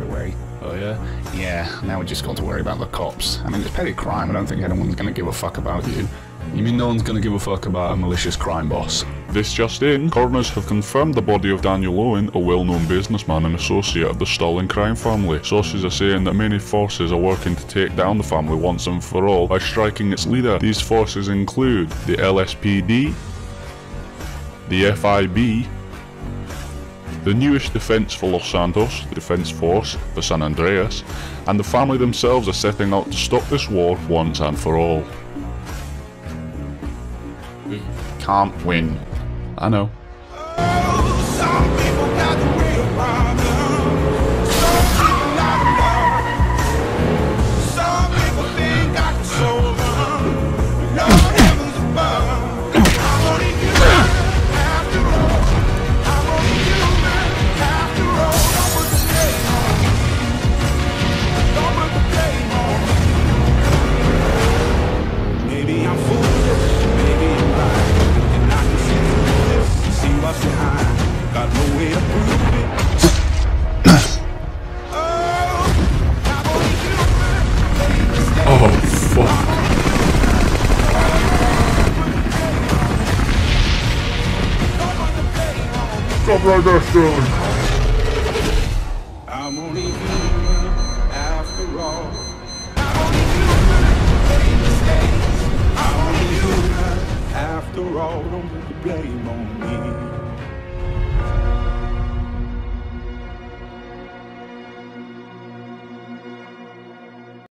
the way. Oh yeah? Yeah, now we just got to worry about the cops. I mean, it's petty crime. I don't think anyone's going to give a fuck about you. You mean no one's gonna give a fuck about a malicious crime boss? This just in, coroners have confirmed the body of Daniel Owen, a well-known businessman and associate of the Sterling crime family. Sources are saying that many forces are working to take down the family once and for all by striking its leader. These forces include the LSPD, the FIB, the newest defence for Los Santos, the Defence Force for San Andreas, and the family themselves are setting out to stop this war once and for all. We can't win. I know. Stop right there, Sterling. I'm only human after all. I'm only human. I'm only human after all. Don't put the blame on me.